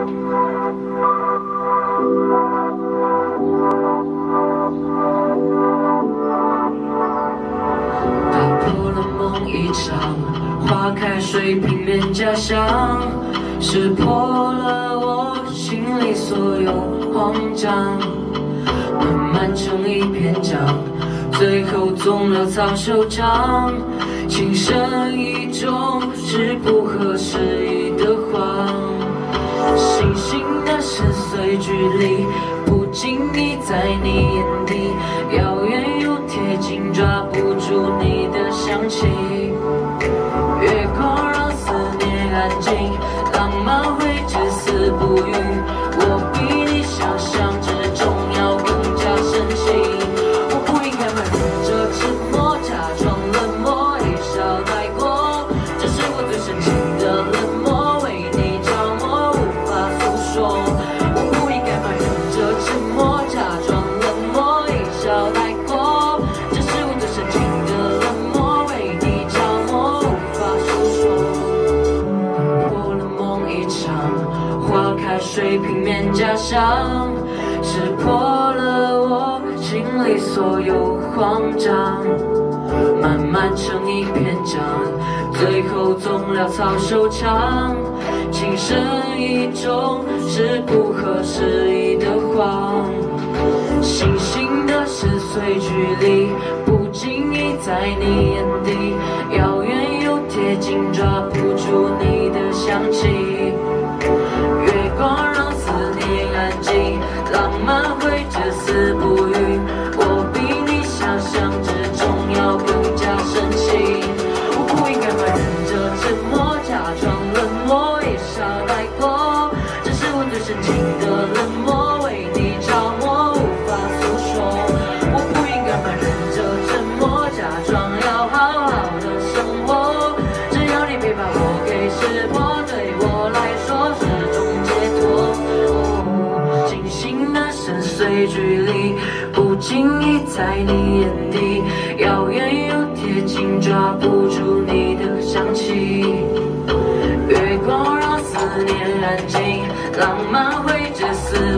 打破了梦一场花开水平面假象，识破了我心里所有慌张，慢慢成一篇章，最后总潦草收场，情深意重是不合时宜。想起花开水平面假象，识破了我心里所有慌张，慢慢成一篇章，最后总潦草收场，情深意重是不合时宜的谎，星星的深邃距离，不经意在你眼底，遥远又贴近，抓不住你的香气。死不渝，我比你想象之中要更加深情。我不应该埋忍着沉默，假装冷漠，一笑带过。这是我最深情的冷漠，为你着魔，无法诉说。我不应该埋忍着沉默，假装要好好的生活。只要你别把我给识破，的距离，不经意在你眼底，遥远又贴近，抓不住你的香气。月光让思念安静，浪漫会至死